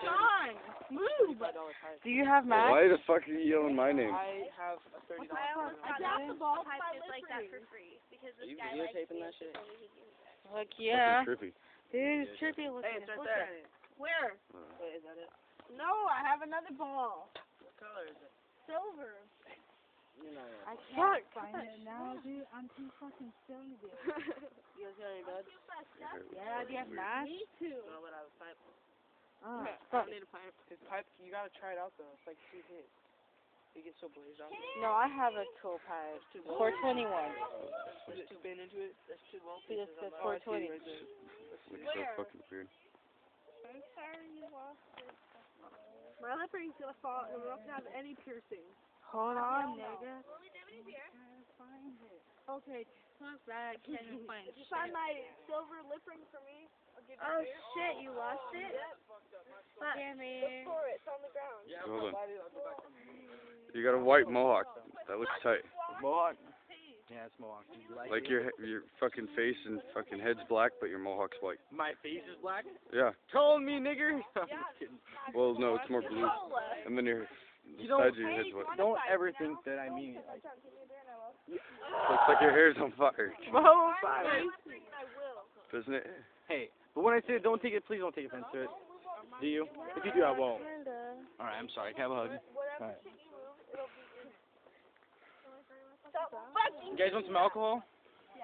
Sean, move. Do you have Max? Why the fuck are you yelling my name? I have a thirty I dollars. almost got I the ball pipe just like that for free because this you guy likes videotaping that shit? so he can use it. Heck yeah. Fucking trippy. Dude, it's trippy looking. Hey, it's right Look there. at it. Where? Wait, is that it? No, I have another ball. What color is it? Silver. You know. I can't find it now, dude. I'm too fucking stoned. You guys got any buds? Yeah, do you have Max? Me too. No, but I have a pipe. Oh, I fuck. don't need a pipe. His pipe, you gotta try it out though. It's like two hits. You get so blazed out. No, I have a tool pipe. 421. There's two been into it. There's two well See, pieces. it says on the- oh, I see 420. right there. looks so fucking weird. I'm sorry you lost it. My lip ring's gonna fall and we're not gonna have any piercings. Hold on, nigga. Okay, fuck that. I can't even find If you find my silver lip ring for me, I'll give oh, you Oh a beer. shit, you lost oh, it? But Damn look for it. It's on the ground. Hold on. Oh, you got a white mohawk. That looks tight. Mohawk. Yeah, it's Mohawk. You like, Like it? your your fucking face and fucking head's black, but your mohawk's white. My face is black. Yeah. Call me nigger. I'm just kidding. Well, no, it's more blue. And then your You don't- sides of your. Don't ever think that I mean it. Like, Looks like your hair's on fire, Whoa, doesn't it? hey, but when I say it, don't take it, please don't take offense to it. Do you? If you do, I won't. All right, I'm sorry. I Can I have a hug? All right. You guys want some alcohol?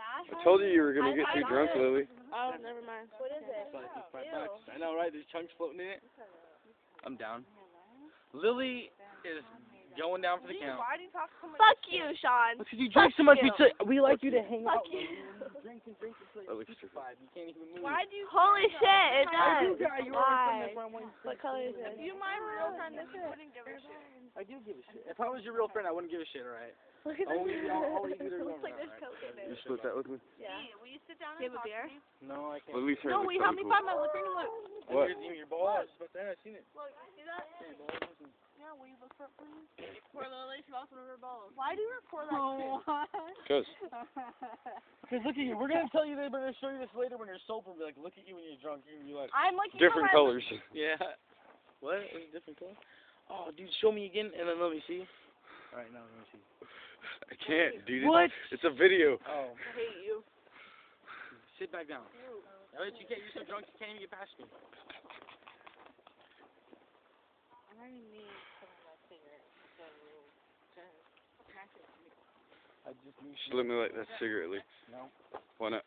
I told you you were gonna get too drunk, Lily. Oh, never mind. What is it? It's five bucks. I know, right? There's chunks floating in it. I'm down. Lily is going down for the count. Why do you talk so much? Fuck you, Sean. Because you drink so much, we, you. t- we like you to hang Fuck out. you. Drink and drink until oh, you're looks stupid. 55. You can't even move. Why do you? Holy shit, it I does. do, guy. You're Why? already from one. What color is it? If you my real friend, this wouldn't give a shit. I do give a shit. If I was your real friend, I wouldn't give a shit, alright? Look at this. leave you- I'll- I'll leave you there Looks like there's coke in You split that with me? Yeah. Will you sit down Do you and have a beer? No, I can't. Lily's hair No, looks will you so help me cool. find my lip ring? Look. What? Your, your ball is right. I seen it. Look, see that? Hey, ball, listen. Yeah, will you look for it, please? Poor Lily, she lost one of her balls. Why do you record that Oh, shit? Cause Because look at you. We're gonna tell you. We're gonna show you this later when you're sober. We're like, look at you when you're drunk. You're like, I'm looking different for my colors. yeah. What? It's different color. Oh, dude, show me again, and then let me see. All right, now let me see. I can't, dude. What? It's, it's a video. Oh, I hate you. sit back down. I bet you can't. You're so drunk you can't even get past me. I just knew Just let me light that cigarette, Lee. No. Why not?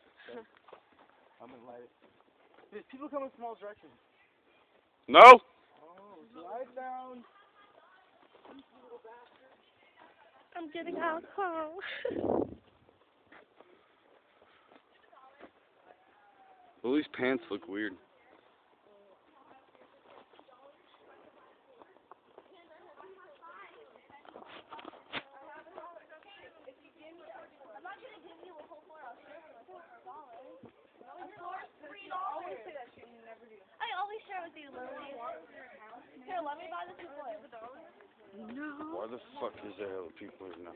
I'm gonna light it. There's people coming from all directions. No. Oh, slide down. I'm getting alcohol. Lily's pants look weird. I always share with you, Lily. This. Why the fuck is there hella people here now?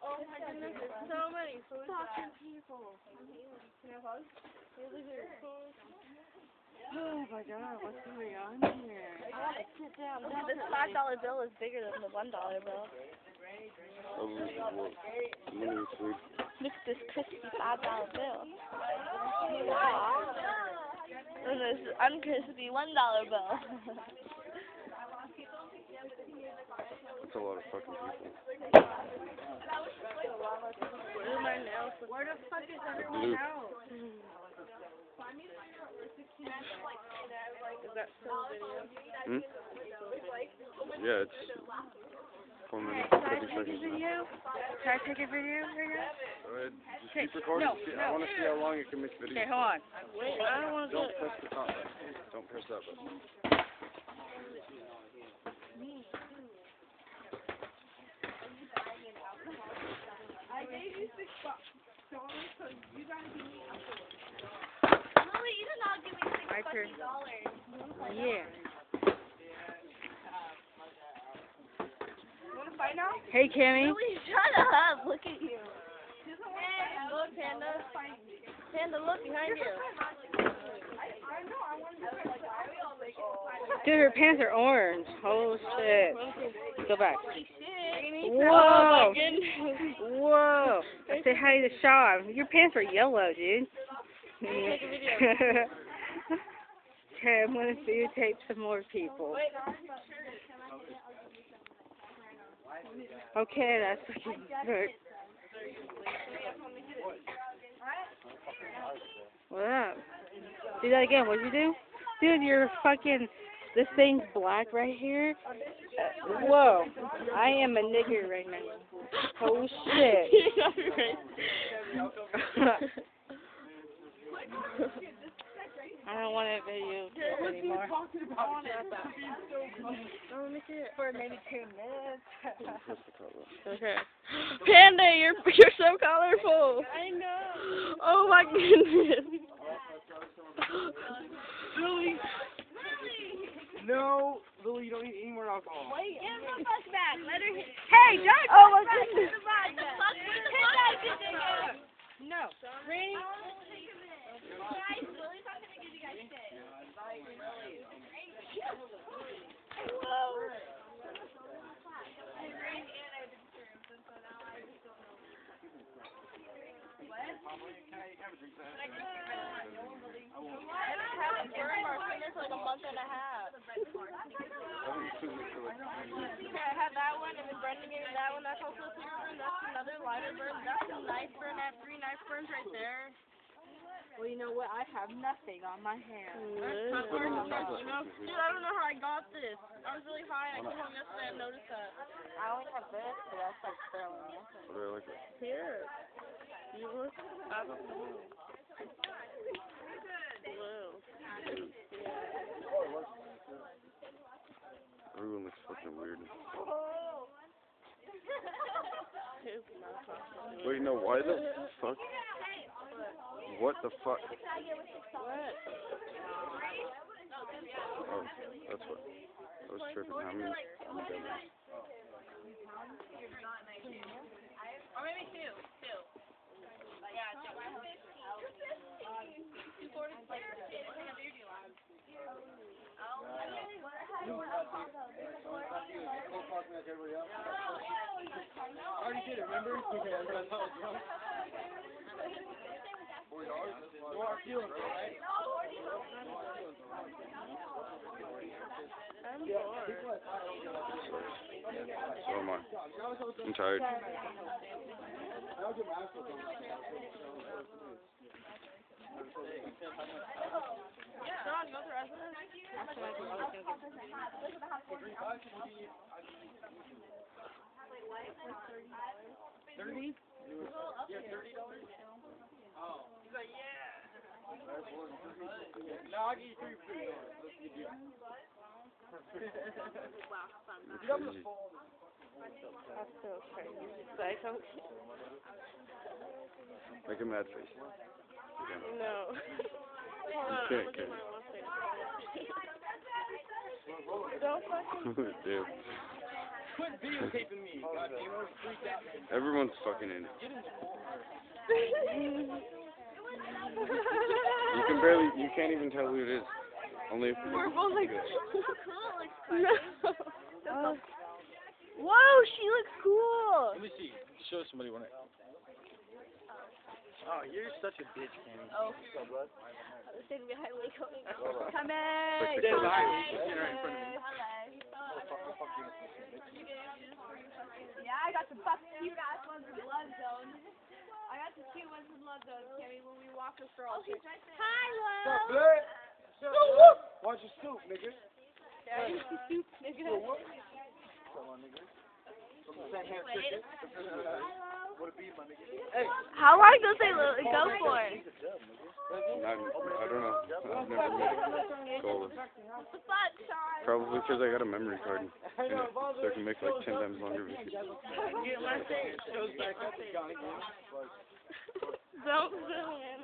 Oh my goodness, there's so many Fucking people. Oh my god, what's going on here? Sit down. This five dollar bill is bigger than the one dollar bill. Look at this crispy five dollar bill. And this uncrispy one dollar bill. That's a lot of fucking people. Where are my nails? Where the fuck is everyone blue. else? Is that still video? Hmm? Yeah, it's four minutes, Can I thirty take a seconds now. video? Can I take a video right now? Go ahead. Just keep recording. no, See- I want to see how long you can make video. Okay, hold on. Wait, I don't want to do Don't press the top button. Don't press that button. I gave you six bucks. so you gotta give me a Lily, you did not give me six My turn. fucking dollars. Yeah. You now? Hey, Cammy. Lily, shut up. Look at you. Panda, Panda, look behind you. Dude, her pants are orange. Oh shit. Go back. Oh Whoa. my goodness. Whoa. Say hi to Sean. Your pants are yellow, dude. okay, I'm gonna videotape some more people. Okay, that's fucking good. What up? Do that again. What'd you do? Dude, you're fucking. This thing's black right here. Uh, whoa. I am a nigger right now. Oh shit. I don't want to video anymore. Oh, For maybe two minutes. Okay. Panda, you're you're so colorful. I know. Oh my goodness. Lily! No! Lily, you don't need any more alcohol. Wait, give him the fuck back. Let her hit. Hey, don't. Oh my goodness. Hit back, you nigga. No. Ready? Guys, Lily's not gonna give you guys shit. haven't burned our fingers for like a month and a half. I that one, and then Brendan gave me that one. That's also a super burn. That's another lighter burn. That's a knife burn. I have three knife burns right there. Well, you know what? I have nothing on my hand. Dude, I don't know how I got this. I was really high, and I came home yesterday and noticed that. I only have this, but that's like fairly nothing. What do I like? Here. You look. I don't know. Everyone looks fucking weird. Wait, no, why the fuck? What the fuck? Oh, that's what. I was tripping. How many? I'm a. Or maybe two. Two. Yeah, two. 215. 215. Already did it, remember? Okay, I was drunk. You are feeling it, right? So am I. I'm tired. John, you want the rest of this? Thirty? Yeah, thirty dollars? Oh. He's like, yeah. No, I'll give you three for dollars. Let's get you. Get up the phone. That's so crazy. Psycho. Make a mad face. No. Hold on, can't, look at my. Don't fucking. Dude, Quit videotaping me. God damn it, I'm freaked out, man. everyone's fucking in it. Get in the car. You can barely, you can't even tell who it is. Only if We're both like, Yeah. no. Oh. Whoa, she looks cool. Let me see. Show somebody one. Oh, you're such a bitch, Kenny. Oh. Sitting behind me going, come Like in. the Stand crazy behind me. person. She's sitting right in front of me. Yeah, I got some fucking cute ass ones in Blood Zone. I got some cute ones in Blood Zone, Kimmy, when we walk the stroll. Hi, Lo. Blood. Shut up. Watch your stoop, nigga. How long does they go for? Not, I don't know. I've never met Gola. The? Probably because I got a memory card in it, so I can make like ten times longer videos. Don't zoom in.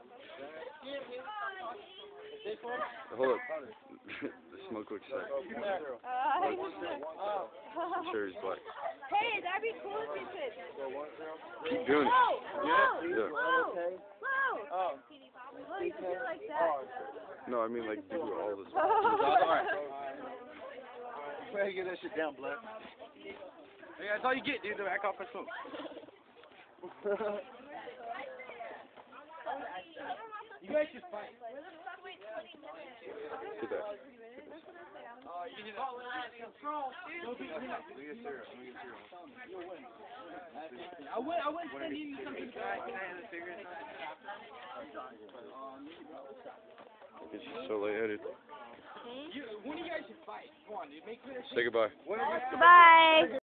Hold up. the smoke looks sick. Sure, uh, he's black. Hey, that'd be cool if you could. Keep doing it. Whoa, whoa, Yeah. whoa, whoa. Oh. Oh. No, I mean like do all this. Alright. Better get that shit down, blood. Hey, that's all you get, dude. The back off my smoke. You guys should fight. Get that. I would, I would send you something. Can I, can I have a cigarette? It's just so lightheaded. You, one of you guys should fight. Come on, dude. Make me Say goodbye. Bye.